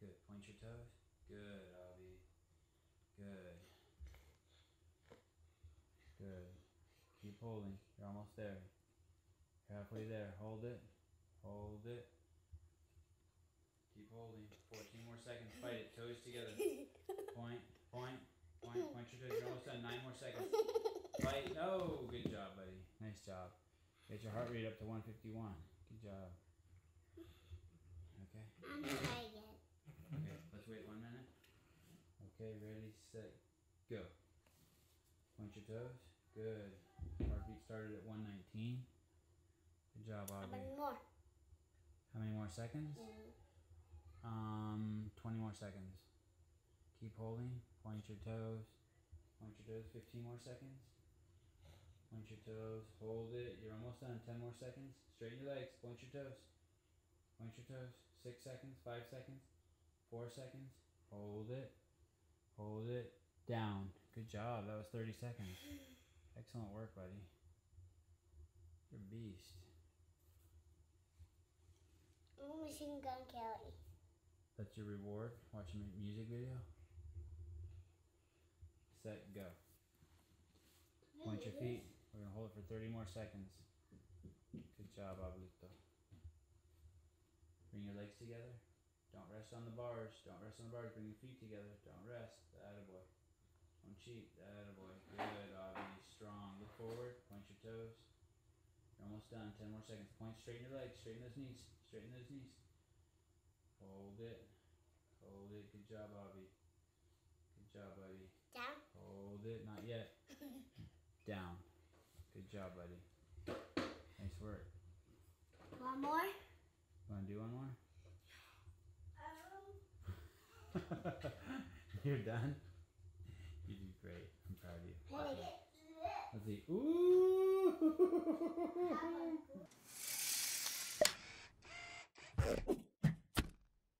Good. Point your toes. Good, Avi. Good. Good. Keep holding. You're almost there. You're halfway there. Hold it. Hold it. Keep holding. 14 more seconds. Fight it. Toes together. Point, point, point, point your toes. You're almost done. Nine more seconds. Fight. No. Good job, buddy. Nice job. Get your heart rate up to 151. Good job. Okay. I'm try again. Okay. Let's wait one minute. Okay. Ready, set, go. Point your toes. Good. Heartbeat started at 119. Good job, Aubrey. How many more? How many more seconds? Um, 20 more seconds. Keep holding. Point your toes. Point your toes. 15 more seconds. Point your toes. Hold it. You're almost done. 10 more seconds. Straighten your legs. Point your toes. Point your toes. 6 seconds. 5 seconds. 4 seconds. Hold it. Hold it. Down. Good job. That was 30 seconds. Excellent work, buddy. You're a beast. Machine Gun Kelly. That's your reward. Watching a music video. Set, go. Point your feet. We're gonna hold it for 30 more seconds. Good job, Abuelito. Bring your legs together. Don't rest on the bars. Don't rest on the bars. Bring your feet together. Don't rest. Attaboy. Cheat. Attaboy. Good, Avi. Strong. Look forward. Point your toes. You're almost done. 10 more seconds. Point, straighten your legs. Straighten those knees. Straighten those knees. Hold it. Hold it. Good job, Avi. Good job, buddy. Down. Hold it. Not yet. Down. Good job, buddy. Nice work. One more. You want to do one more? Um. You're done? Proud of you. Let's see. Ooh!